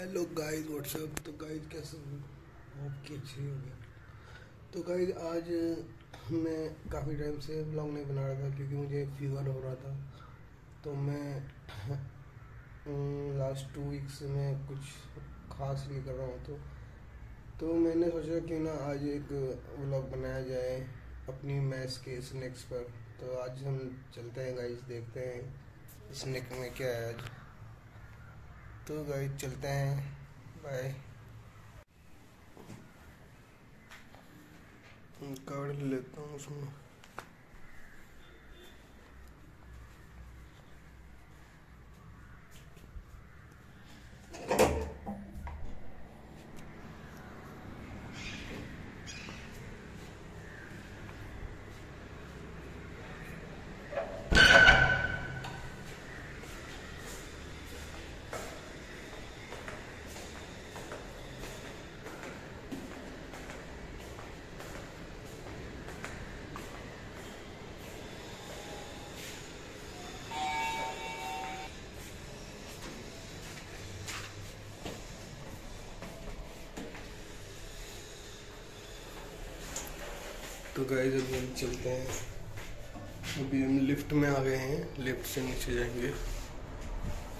Hello guys what's up तो guys कैसे हो? होप कि अच्छे हो गए तो गाइस आज मैं काफ़ी टाइम से ब्लॉग नहीं बना रहा था क्योंकि मुझे फीवर हो रहा था। तो मैं लास्ट टू वीक्स में कुछ खास नहीं कर रहा हूँ तो तो मैंने सोचा क्यों ना आज एक व्लॉग बनाया जाए अपनी मैथ्स के स्नैक्स पर। तो आज हम चलते हैं गाइस देखते हैं स्नैक में क्या है आज। तो गाइस चलते हैं। बाय कार्ड लेता हूँ उसमें। तो गाइस अभी हम चलते हैं। अभी हम लिफ्ट में आ गए हैं। लिफ्ट से नीचे जाएँगे।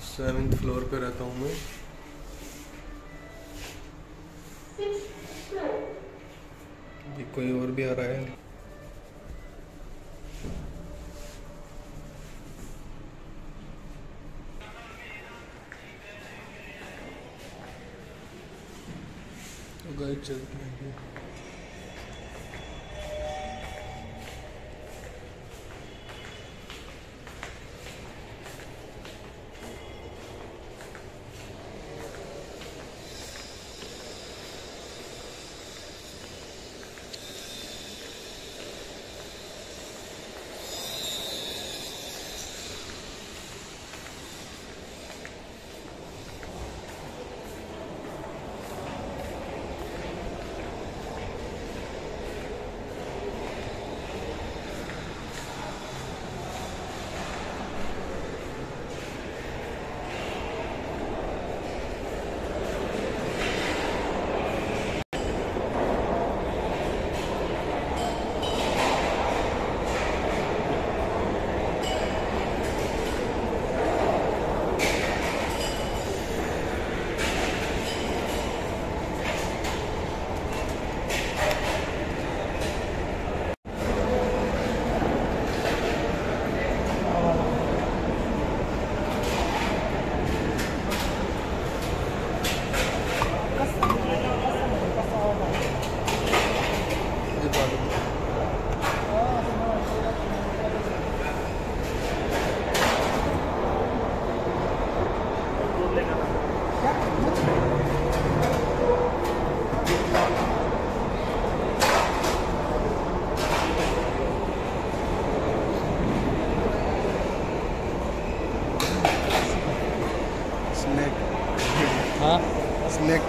सेवेंथ फ्लोर पे रहता हूँ मैं। अभी कोई और भी आ रहा है? तो गाइस चलते हैं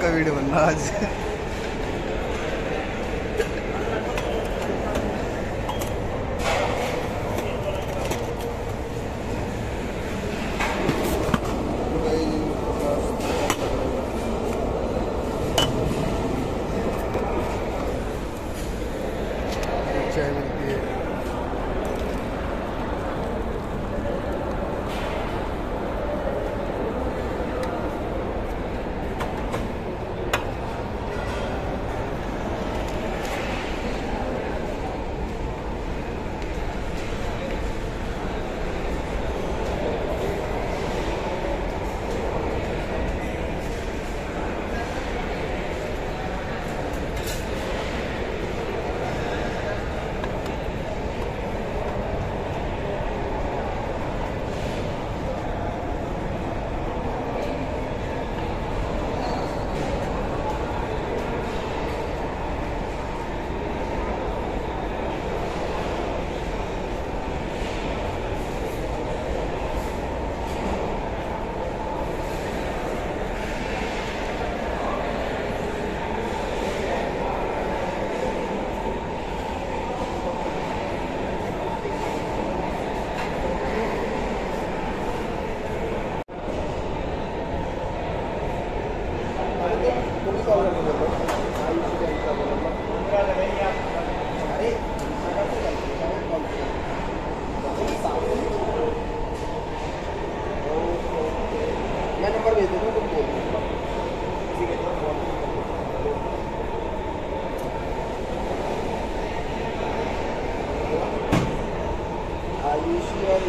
का वीडियो बन रहा आज।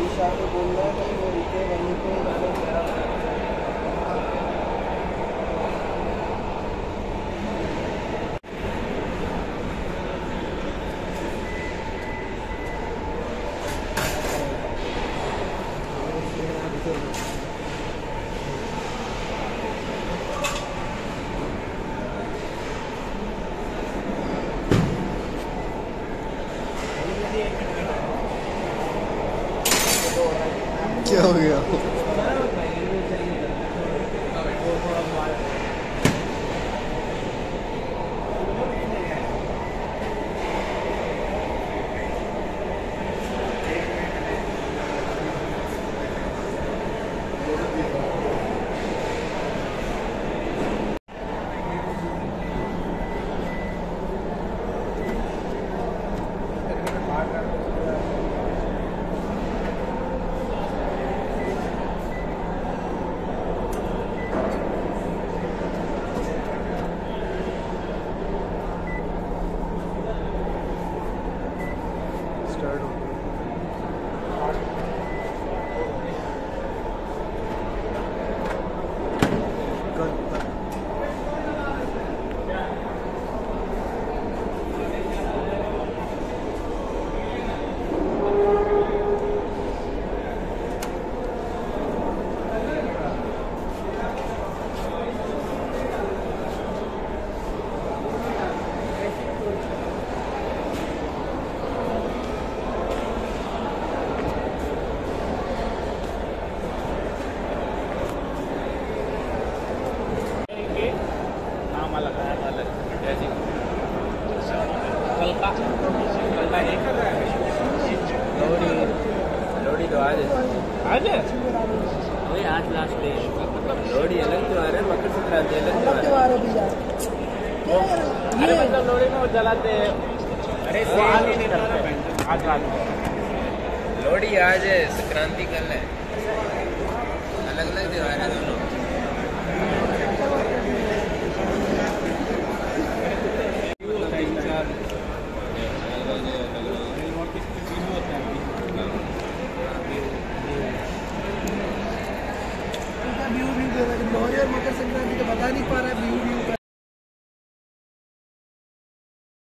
ईशा को बोलना कि वो रुके वहीं पे क्या हो गया स्टार्ट हो कर कर के नाम अलग है अलग जैसे लोड़ी तो आज है। आज है? वही आज लास्ट डे लोड़ी अलग त्योहार है मकर संक्रांति अलग त्योहार है। अरे मतलब लोड़ी में वो जलाते हैं। अरे वो आज नहीं करते आज रात लोहड़ी आज है संक्रांति कल है। अलग अलग त्योहार है दोनों।